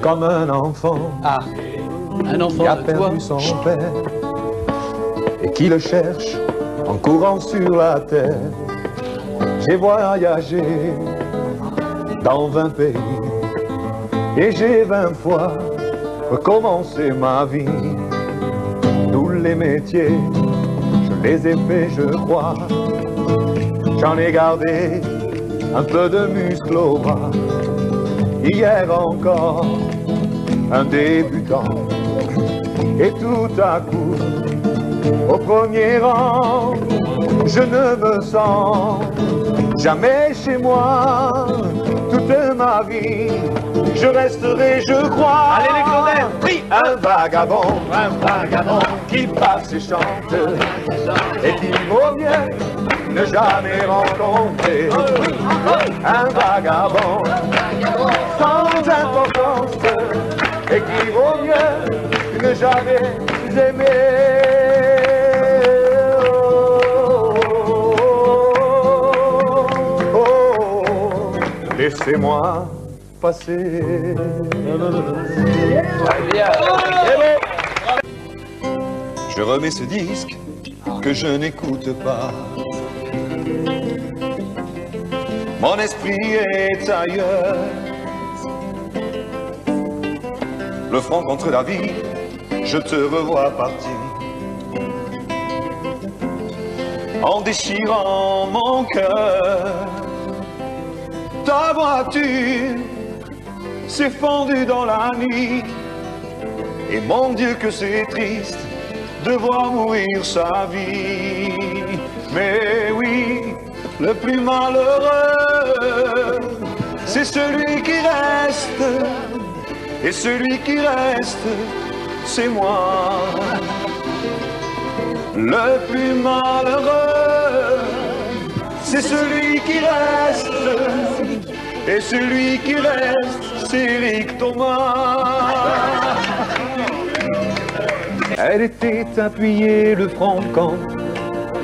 Comme un enfant Ah, un enfant qui a toi. perdu son père et qui le cherche en courant sur la terre. J'ai voyagé dans 20 pays et j'ai 20 fois recommencé ma vie. Tous les métiers, je les ai faits, je crois. J'en ai gardé un peu de muscle au bras. Hier encore, un débutant. Et tout à coup, au premier rang, je ne me sens jamais chez moi. Toute ma vie, je resterai, je crois. Allez, les Claudel, oui. Un vagabond, un vagabond qui passe et chante. Et qu'il vaut mieux jamais rencontrer. Un vagabond sans importance et qui vaut mieux ne jamais aimer. Oh, laissez-moi passer. Je remets ce disque que je n'écoute pas. Mon esprit est ailleurs. Le front contre la vie, je te revois partir. En déchirant mon cœur, ta voiture s'est fondue dans la nuit. Et mon Dieu que c'est triste de voir mourir sa vie. Mais le plus malheureux, c'est celui qui reste. Et celui qui reste, c'est moi. Le plus malheureux, c'est celui qui reste. Et celui qui reste, c'est Eric Thomas. Elle était appuyée, le contre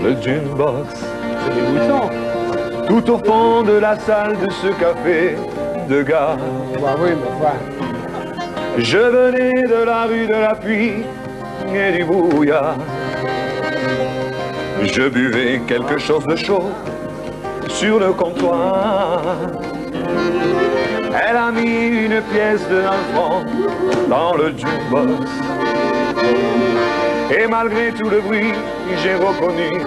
le jukebox. C'est dégoûtant. Tout au fond de la salle de ce café de gare. Bah. Je venais de la rue de la pluie et du brouillard. Je buvais quelque chose de chaud sur le comptoir. Elle a mis une pièce de un franc dans le jukebox. Et malgré tout le bruit, j'ai reconnu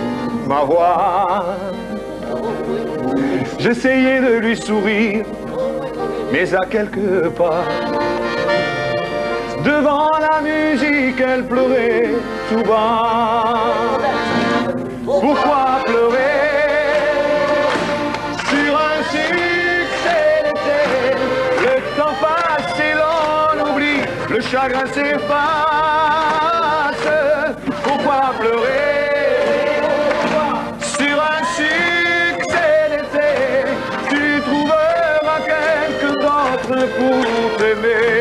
ma voix. J'essayais de lui sourire, mais à quelques pas. Devant la musique, elle pleurait tout bas. Pourquoi pleurer? Sur un succès Le temps passe et l'on oublie, le chagrin s'efface. Pourquoi pleurer? alcune me.